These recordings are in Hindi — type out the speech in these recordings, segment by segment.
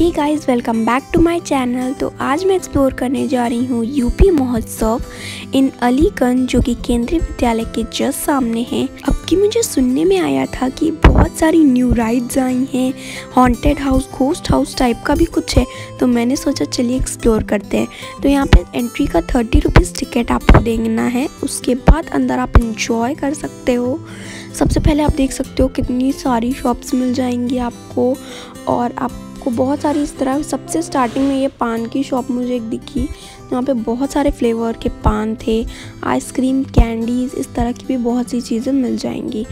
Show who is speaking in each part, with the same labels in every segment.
Speaker 1: Hey guys welcome back to my channel तो आज मैं एक्सप्लोर करने जा रही हूँ यूपी महोत्सव इन अलीगंज, जो कि केंद्रीय विद्यालय के जस्ट सामने है। अब की मुझे सुनने में आया था कि बहुत सारी न्यू राइड्स आई हैं। Haunted house ghost house type का भी कुछ है। तो मैंने सोचा चलिए एक्सप्लोर करते हैं। तो यहाँ पे एंट्री का थर्टी रुपीज़ टिकट आपको देना है। उसके बाद अंदर आप इंजॉय कर सकते हो। सबसे पहले आप देख सकते हो कितनी सारी शॉप्स मिल जाएँगी आपको। और आप आपको बहुत सारी इस तरह, सबसे स्टार्टिंग में ये पान की शॉप मुझे एक दिखी, जहाँ पे बहुत सारे फ्लेवर के पान थे आइसक्रीम कैंडीज़ इस तरह की भी बहुत सी चीज़ें मिल जाएँगी।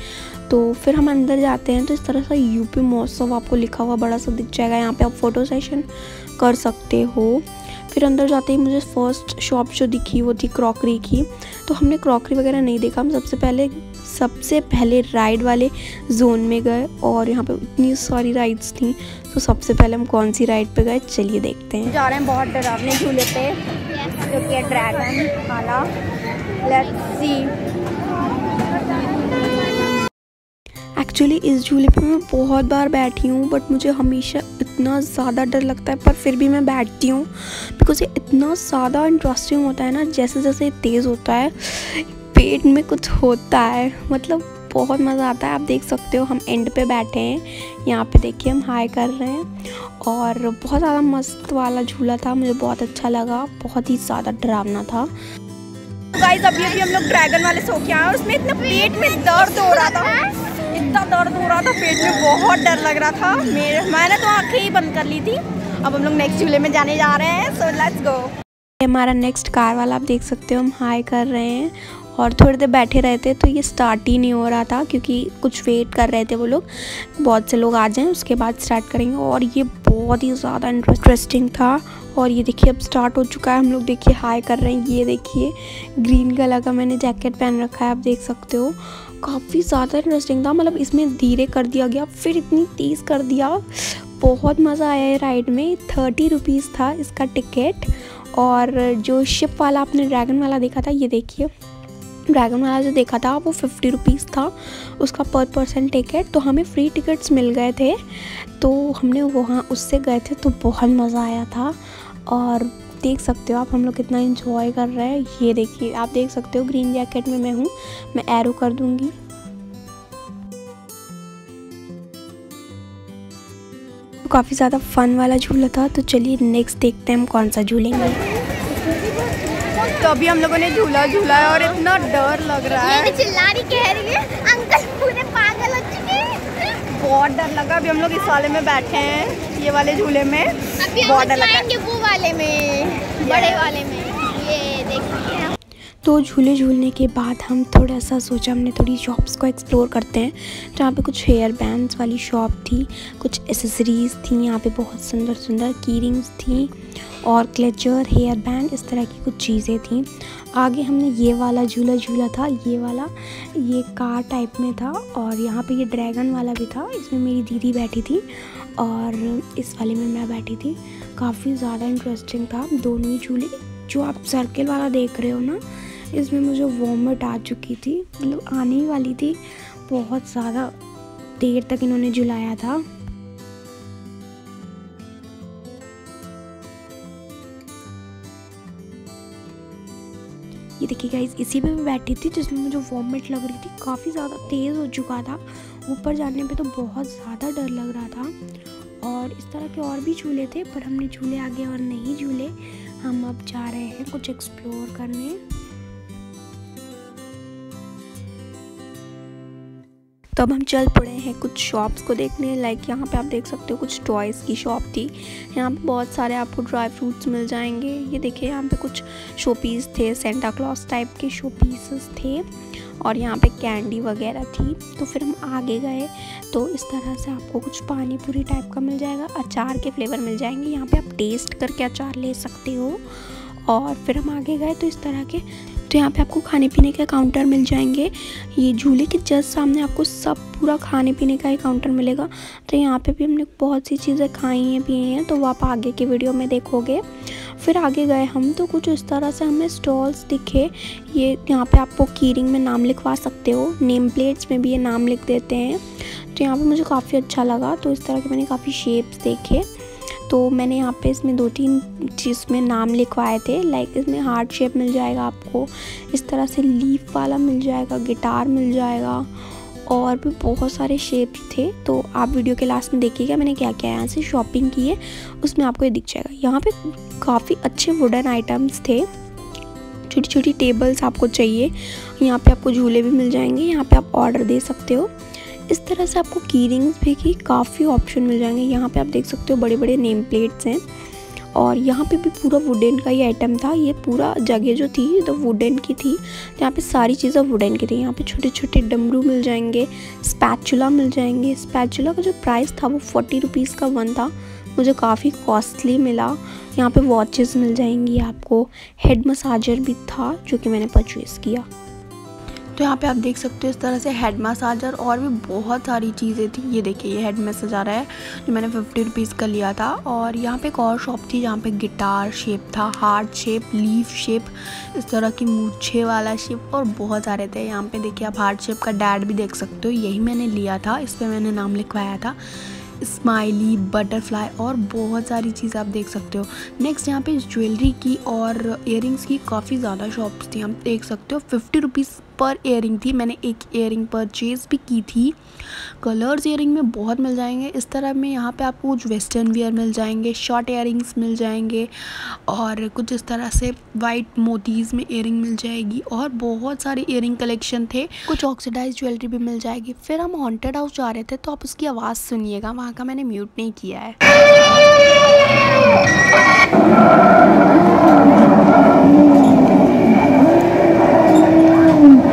Speaker 1: तो फिर हम अंदर जाते हैं तो इस तरह से यूपी महोत्सव आपको लिखा हुआ बड़ा सा दिख जाएगा, यहाँ पे आप फ़ोटो सेशन कर सकते हो। फिर अंदर जाते ही मुझे फ़र्स्ट शॉप जो दिखी वो थी क्रॉकरी की। तो हमने क्रॉकरी वगैरह नहीं देखा। हम सबसे पहले सबसे पहले राइड वाले जोन में गए और यहाँ पे इतनी सारी राइड्स थी। तो सबसे पहले हम कौन सी राइड पे गए? चलिए देखते हैं।
Speaker 2: जा रहे हैं बहुत डरावने झूले पे जो कि ड्रैगन वाला। लेट्स सी
Speaker 1: एक्चुअली इस झूले पे मैं बहुत बार बैठी हूँ बट मुझे हमेशा इतना ज़्यादा डर लगता है, पर फिर भी मैं बैठती हूँ। बिकॉज़ ये इतना ज़्यादा इंटरेस्टिंग होता है ना, जैसे जैसे तेज़ होता है, पेट में कुछ होता है। मतलब बहुत मज़ा आता है, आप देख सकते हो, हम एंड पे बैठे हैं। यहाँ पे देखिए, हम हाई कर रहे हैं। और बहुत ज़्यादा मस्त वाला झूला था, मुझे बहुत अच्छा लगा, बहुत ही ज़्यादा डरावना था।
Speaker 2: गाइस अभी अभी हम लोग ड्रैगन वाले सो के आए और उसमें इतना पेट में दर्द हो रहा था। रहा था पेट में बहुत डर लग रहा था। मेरे मैंने तो आँखें ही बंद कर ली थी। अब हम लोग नेक्स्ट झूले में जाने जा रहे हैं सो लेट्स गो
Speaker 1: हमारा नेक्स्ट कार वाला, आप देख सकते हो, हम हाई कर रहे हैं। और थोड़ी देर बैठे रहे थे तो ये स्टार्ट ही नहीं हो रहा था, क्योंकि कुछ वेट कर रहे थे वो लोग। बहुत से लोग आ जाएँ, उसके बाद स्टार्ट करेंगे। और ये बहुत ही ज़्यादा इंटरेस्टिंग था। और ये देखिए अब स्टार्ट हो चुका है। हम लोग देखिए हाई कर रहे हैं। ये देखिए ग्रीन कलर का मैंने जैकेट पहन रखा है, आप देख सकते हो। काफ़ी ज़्यादा इंटरेस्टिंग था। मतलब इसमें धीरे कर दिया गया, फिर इतनी तेज़ कर दिया। बहुत मज़ा आया है राइड में। थर्टी रुपीज़ था इसका टिकट और जो शिप वाला आपने ड्रैगन वाला देखा था, ये देखिए। ड्रैगन वाला जो देखा था, वो फिफ्टी रुपीज़ था। उसका पर पर्सन टिकट तो हमें फ्री टिकट्स मिल गए थे। तो हमने वहाँ, उससे गए थे। तो बहुत मज़ा आया था। और देख सकते हो आप हम लोग कितना इन्जॉय कर रहे हैं। ये देखिए आप देख सकते हो ग्रीन जैकेट में मैं हूँ। मैं एरो कर दूँगी। तो काफ़ी ज़्यादा फन वाला झूला था तो चलिए नेक्स्ट देखते हैं हम कौन सा झूलेंगे।
Speaker 2: तो अभी हम लोगों ने झूला झूला है और इतना डर लग रहा है।
Speaker 3: चिल्ला रही कह रही है अंकल पूरे पागल हो चुके हैं।
Speaker 2: बहुत डर लगा अभी हम लोग इस वाले में बैठे हैं ये वाले झूले में।
Speaker 3: अभी
Speaker 2: बहुत डर लगा।
Speaker 3: वाले में, बड़े वाले में। ये देखिए
Speaker 1: तो झूले झूलने के बाद हम थोड़ा सा सोचा हमने थोड़ी शॉप्स को एक्सप्लोर करते हैं, जहाँ पे कुछ हेयर बैंड्स वाली शॉप थी, कुछ एसेसरीज़ थी, यहाँ पे बहुत सुंदर सुंदर की रिंग्स थी, और क्लेचर हेयर बैंड इस तरह की कुछ चीज़ें थी। आगे हमने ये वाला झूला झूला था, ये वाला, ये कार टाइप में था, और यहाँ पे ये ड्रैगन वाला भी था, इसमें मेरी दीदी बैठी थी, और इस वाले में मैं बैठी थी। काफ़ी ज़्यादा इंटरेस्टिंग था। दोनों ही झूले जो आप सर्किल वाला देख रहे हो ना, इसमें मुझे वॉमिट आ चुकी थी। मतलब आने ही वाली थी। बहुत ज़्यादा देर तक इन्होंने झुलाया था। ये देखिए गाइज़ इसी पे मैं बैठी थी जिसमें मुझे वॉमिट लग रही थी। काफ़ी ज़्यादा तेज़ हो चुका था। ऊपर जाने पे तो बहुत ज़्यादा डर लग रहा था। और इस तरह के और भी झूले थे, पर हमने झूले आगे और नहीं झूले। हम अब जा रहे हैं कुछ एक्सप्लोर करने। तो अब हम चल पड़े हैं कुछ शॉप्स को देखने। लाइक यहाँ पे आप देख सकते हो कुछ टॉयज़ की शॉप थी। यहाँ पे बहुत सारे आपको ड्राई फ्रूट्स मिल जाएँगे। ये देखिए यहाँ पे कुछ शोपीस थे सेंटा क्लॉस टाइप के शो पीसेस थे। और यहाँ पे कैंडी वगैरह थी तो फिर हम आगे गए तो इस तरह से आपको कुछ पानी पूरी टाइप का मिल जाएगा, अचार के फ्लेवर मिल जाएँगे। यहाँ पे आप टेस्ट करके अचार ले सकते हो। और फिर हम आगे गए तो इस तरह के तो यहाँ पे आपको खाने पीने के काउंटर मिल जाएँगे। ये झूले के जस्ट सामने आपको सब पूरा खाने पीने का ही काउंटर मिलेगा। तो यहाँ पे भी हमने बहुत सी चीज़ें खाई हैं पी हैं तो वो आप आगे के वीडियो में देखोगे। फिर आगे गए हम तो कुछ इस तरह से हमें स्टॉल्स दिखे। ये यहाँ पे आपको कीरिंग में नाम लिखवा सकते हो। नेम प्लेट्स में भी ये नाम लिख देते हैं। तो यहाँ पे मुझे काफ़ी अच्छा लगा। तो इस तरह के मैंने काफ़ी शेप्स देखे। तो मैंने यहाँ पे इसमें दो तीन चीज़ में नाम लिखवाए थे। लाइक इसमें हार्ट शेप मिल जाएगा आपको। इस तरह से लीफ वाला मिल जाएगा गिटार मिल जाएगा। और भी बहुत सारे शेप्स थे तो आप वीडियो के लास्ट में देखिएगा मैंने क्या क्या यहाँ से शॉपिंग की है, उसमें आपको ये दिख जाएगा। यहाँ पे काफ़ी अच्छे वुडन आइटम्स थे छोटी छोटी टेबल्स आपको चाहिए, यहाँ पे आपको झूले भी मिल जाएँगे, यहाँ पे आप ऑर्डर दे सकते हो। इस तरह से आपको की रिंग्स भी की काफ़ी ऑप्शन मिल जाएँगे, यहाँ पे आप देख सकते हो बड़े बड़े नेम प्लेट्स हैं। और यहाँ पे भी पूरा वुडन का ही आइटम था, ये पूरा जगह जो थी तो वुडन की थी। तो यहाँ पे सारी चीज़ें वुडन की थी। यहाँ पे छोटे छोटे डमरू मिल जाएँगे स्पैचुला मिल जाएँगे। स्पैचुला का जो प्राइस था वो फोर्टी रुपीज़ का वन था। मुझे काफ़ी कॉस्टली मिला। यहाँ पे वॉचेस मिल जाएँगी आपको। हेड मसाजर भी था, जो कि मैंने परचेज़ किया।
Speaker 2: तो यहाँ पे आप देख सकते हो इस तरह से हेड मसाजर और भी बहुत सारी चीज़ें थी। ये देखिए, ये हेड मसाज आ रहा है, जो मैंने फिफ्टी रुपीज़ का लिया था। और यहाँ पे एक और शॉप थी जहाँ पे गिटार शेप था हार्ट शेप लीफ शेप इस तरह की मूछे वाला शेप और बहुत सारे थे। यहाँ पे देखिए, आप हार्ट शेप का डैड भी देख सकते हो। यही मैंने लिया था, इस पर मैंने नाम लिखवाया था स्माइली बटरफ्लाई और बहुत सारी चीज़ आप देख सकते हो। नेक्स्ट यहाँ पे ज्वेलरी की और इयर की काफ़ी ज़्यादा शॉप्स थी। हम देख सकते हो फिफ्टी रुपीज़ पर एयरिंग थी, मैंने एक एयरिंग परचेज़ भी की थी। कलर्स एयरिंग में बहुत मिल जाएँगे। इस तरह में यहाँ पे आपको कुछ वेस्टर्न वियर मिल जाएँगे शॉर्ट एयरिंग्स मिल जाएँगे और कुछ इस तरह से वाइट मोतीज़ में एयरिंग मिल जाएगी और बहुत सारे एयरिंग कलेक्शन थे। कुछ ऑक्सीडाइज ज्वेलरी भी मिल जाएगी। फिर हम हॉन्टेड हाउस जा रहे थे तो आप उसकी आवाज़ सुनिएगा। वहाँ का मैंने म्यूट नहीं किया है।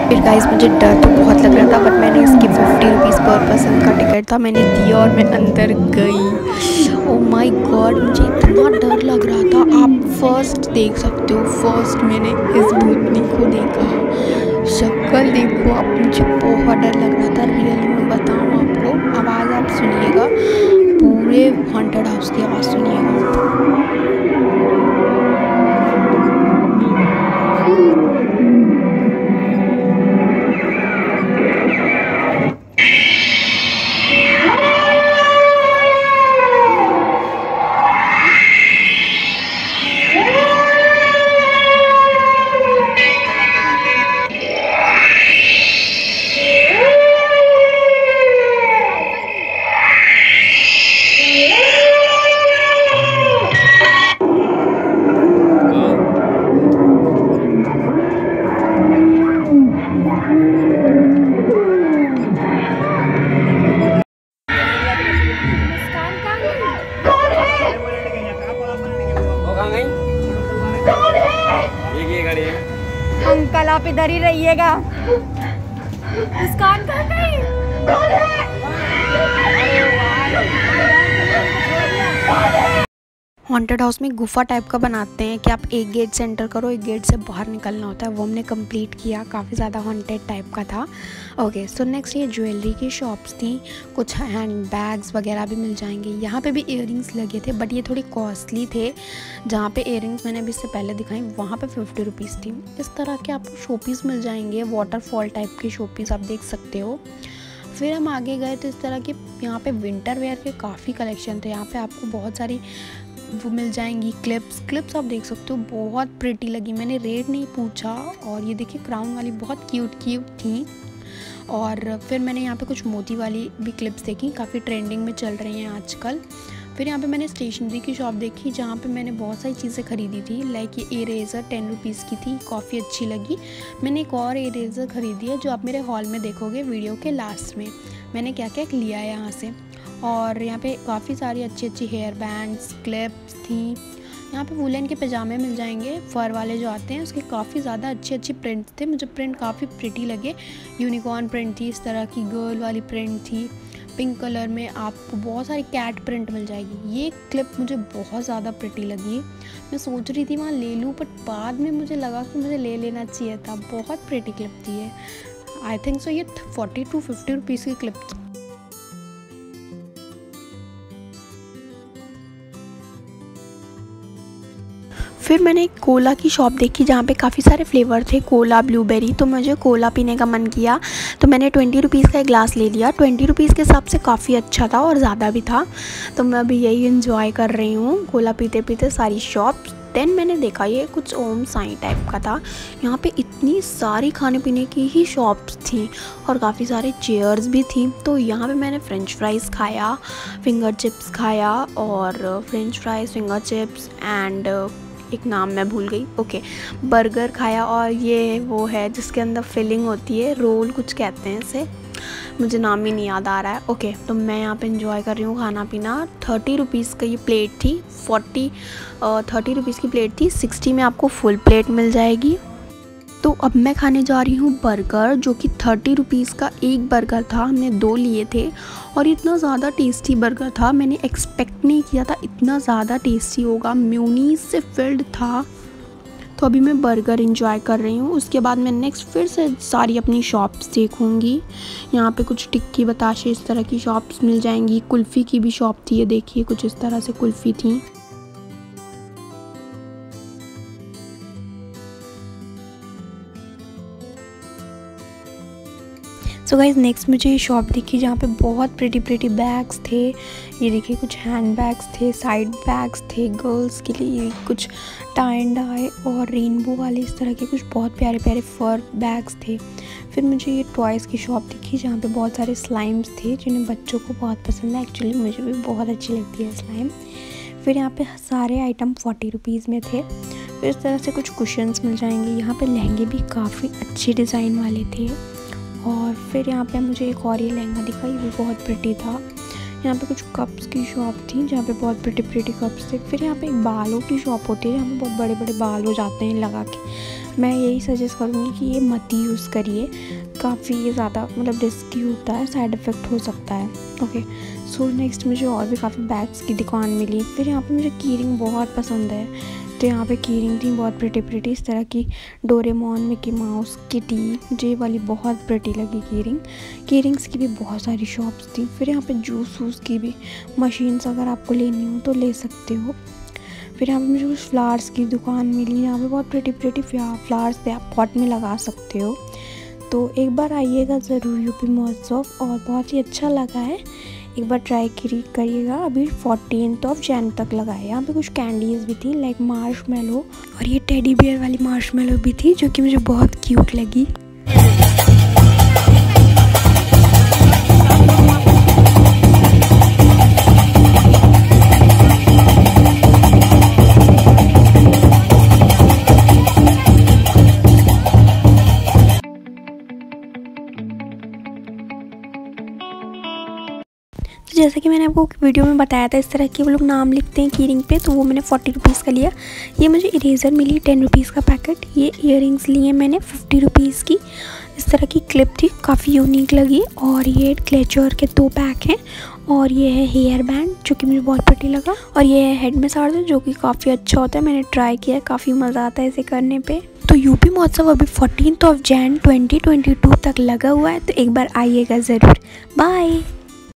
Speaker 1: फिर गाइस मुझे डर तो बहुत लग रहा था बट मैंने इसकी फिफ्टी रुपीज़ पर पर्सन का टिकट था, मैंने दिया और मैं अंदर गई। ओ माय गॉड मुझे इतना डर लग रहा था। आप फ़र्स्ट देख सकते हो फ़र्स्ट मैंने इस भूतनी को देखा। शक्ल देखो आप, मुझे बहुत डर लग रहा था। रियली में बताऊँ आपको, आवाज़ आप सुनिएगा, पूरे हॉन्टेड हाउस की आवाज़ सुनिएगा।
Speaker 2: अंकल आप इधर ही रहिएगा। मुस्कान कर गई
Speaker 1: हॉन्टेड हाउस में गुफा टाइप का बनाते हैं कि आप एक गेट से एंटर करो, एक गेट से बाहर निकलना होता है, वो हमने कंप्लीट किया, काफ़ी ज़्यादा हॉन्टेड टाइप का था। ओके सो नेक्स्ट ये ज्वेलरी की शॉप्स थी, कुछ हैंड बैग्स वगैरह भी मिल जाएँगे। यहाँ पे भी इयर लगे थे बट ये थोड़ी कॉस्टली थे। जहाँ पे इयर मैंने अभी इससे पहले दिखाई, वहाँ पर फिफ्टी रुपीज़ थी। इस तरह के आपको शोपीस मिल जाएँगे वाटरफॉल टाइप के शोपीस आप देख सकते हो। फिर हम आगे गए तो इस तरह के यहाँ पे विंटर वेयर के काफ़ी कलेक्शन थे। यहाँ पे आपको बहुत सारी वो मिल जाएँगी क्लिप्स क्लिप्स आप देख सकते हो, बहुत प्रिटी लगी. मैंने रेट नहीं पूछा और ये देखिए क्राउन वाली बहुत क्यूट क्यूट थी. और फिर मैंने यहाँ पे कुछ मोती वाली भी क्लिप्स देखी, काफ़ी ट्रेंडिंग में चल रही हैं आजकल. फिर यहाँ पे मैंने स्टेशनरी की शॉप देखी, जहाँ पे मैंने बहुत सारी चीज़ें खरीदी थी लाइक ये इरेज़र टेन रुपीज़ की थी, काफ़ी अच्छी लगी. मैंने एक और इरेज़र ख़रीदी है, जो आप मेरे हॉल में देखोगे वीडियो के लास्ट में. मैंने क्या क्या लिया है यहाँ से? और यहाँ पे काफ़ी सारी अच्छी अच्छी हेयर बैंड्स क्लिप्स थी। यहाँ पे वुलन के पजामे मिल जाएँगे फर वाले जो आते हैं, उसके काफ़ी ज़्यादा अच्छे अच्छे प्रिंट थे। मुझे प्रिंट काफ़ी प्रिटी लगे। यूनिकॉर्न प्रिंट थी, इस तरह की गर्ल वाली प्रिंट थी। पिंक कलर में आपको बहुत सारी कैट प्रिंट मिल जाएगी। ये क्लिप मुझे बहुत ज़्यादा प्रिटी लगी। मैं सोच रही थी वहाँ ले लूँ बट बाद में मुझे लगा कि मुझे ले लेना चाहिए था। बहुत प्रिटी क्लिप थी ये। आई थिंक सो ये फोर्टी टू फिफ्टी रुपीज़ की क्लिप थी। फिर मैंने एक कोला की शॉप देखी जहाँ पे काफ़ी सारे फ्लेवर थे, कोला ब्लूबेरी तो मुझे कोला पीने का मन किया। तो मैंने ट्वेंटी रुपीज़ का एक ग्लास ले लिया। ट्वेंटी रुपीज़ के हिसाब से काफ़ी अच्छा था और ज़्यादा भी था। तो मैं अभी यही इन्जॉय कर रही हूँ, कोला पीते पीते सारी शॉप्स देन मैंने देखा ये कुछ ओम साई टाइप का था। यहाँ पे इतनी सारी खाने पीने की ही शॉप्स थी और काफ़ी सारे चेयर्स भी थी। तो यहाँ पे मैंने फ्रेंच फ्राइज़ खाया फिंगर चिप्स खाया और French fries finger chips and एक नाम मैं भूल गई। ओके बर्गर खाया और ये वो है जिसके अंदर फिलिंग होती है रोल कुछ कहते हैं इसे। मुझे नाम ही नहीं याद आ रहा है। ओके तो मैं यहाँ पे इंजॉय कर रही हूँ खाना पीना थर्टी रुपीज़ का ये प्लेट थी फोर्टी थर्टी रुपीज़ की प्लेट थी। सिक्सटी में आपको फुल प्लेट मिल जाएगी। तो अब मैं खाने जा रही हूँ बर्गर जो कि थर्टी रुपीज़ का एक बर्गर था। हमने दो लिए थे और इतना ज़्यादा टेस्टी बर्गर था। मैंने एक्सपेक्ट नहीं किया था इतना ज़्यादा टेस्टी होगा। म्यूनीस से फिल्ड था। तो अभी मैं बर्गर इंजॉय कर रही हूँ। उसके बाद मैं नेक्स्ट फिर से सारी अपनी शॉप्स देखूँगी। यहाँ पे कुछ टिक्की बताशे इस तरह की शॉप्स मिल जाएँगी। कुल्फ़ी की भी शॉप थी, ये देखिए कुछ इस तरह से कुल्फ़ी थी। सो गाइज़ नेक्स्ट मुझे ये शॉप दिखी जहाँ पे बहुत प्रिटी प्रिटी बैग्स थे। ये देखिए, कुछ हैंड बैग्स थे साइड बैग्स थे गर्ल्स के लिए कुछ एंड डाई और रेनबो वाले इस तरह के कुछ बहुत प्यारे प्यारे फर बैग्स थे। फिर मुझे ये टॉयज़ की शॉप दिखी जहाँ पे बहुत सारे स्लाइम्स थे, जिन्हें बच्चों को बहुत पसंद है। एक्चुअली मुझे भी बहुत अच्छी लगती है स्लाइम फिर यहाँ पे सारे आइटम फोर्टी रुपीज़ में थे। फिर इस तरह से कुछ कुशंस मिल जाएँगे। यहाँ पे लहंगे भी काफ़ी अच्छे डिज़ाइन वाले थे। और फिर यहाँ पे मुझे एक और ये लहंगा दिखा ये भी बहुत प्रिटी था। यहाँ पे कुछ कप्स की शॉप थी, जहाँ पे बहुत प्रिटी प्रिटी कप्स थे। फिर यहाँ पे एक बालों की शॉप होती है, जहाँ पे बहुत बड़े बड़े बाल हो जाते हैं लगा के। मैं यही सजेस्ट करूँगी कि ये मत यूज़ करिए। काफ़ी ज़्यादा मतलब रिस्की होता है साइड इफ़ेक्ट हो सकता है। ओके सो नेक्स्ट मुझे और भी काफ़ी बैग्स की दुकान मिली। फिर यहाँ पे मुझे कीरिंग बहुत पसंद है। तो यहाँ पे कीरिंग थी, बहुत प्रिटी प्रिटी इस तरह की डोरेमोन मिकी माउस किटी जे वाली बहुत प्रिटी लगी कीरिंग कीरिंग्स की भी बहुत सारी शॉप्स थी। फिर यहाँ पे जूस वूस की भी मशीन्स अगर आपको लेनी हो तो ले सकते हो। फिर यहाँ पे मुझे कुछ फ्लावर्स की दुकान मिली। यहाँ पे बहुत प्रिटी प्रिटी फ्लावर्स थे आप पॉट में लगा सकते हो। तो एक बार आइएगा ज़रूर यूपी महोत्सव और बहुत ही अच्छा लगा है। एक बार ट्राई करिएगा। अभी फोर्टीन ऑफ़ जैन तक लगाए यहाँ पे कुछ कैंडीज़ भी थी लाइक मार्श और ये टेडी बियर वाली मार्श भी थी, जो कि मुझे बहुत क्यूट लगी। जैसा कि मैंने आपको वीडियो में बताया था इस तरह के वो लोग नाम लिखते हैं कीरिंग पे तो वो मैंने फोर्टी रुपीज़ का लिया। ये मुझे इरेज़र मिली टेन रुपीज़ का पैकेट ये इयर लिए मैंने फिफ्टी रुपीज़ की। इस तरह की क्लिप थी, काफ़ी यूनिक लगी। और ये क्लेचर के दो पैक हैं। और ये है हेयर बैंड जो कि मुझे बहुत प्रिटी लगा। और ये है हेड मसाज जो कि काफ़ी अच्छा होता है। मैंने ट्राई किया, काफ़ी मज़ा आता है इसे करने पे। तो यूपी महोत्सव अभी फोर्टीन ऑफ़ जैन 2022 तक लगा हुआ है। तो एक बार आइएगा ज़रूर। बाय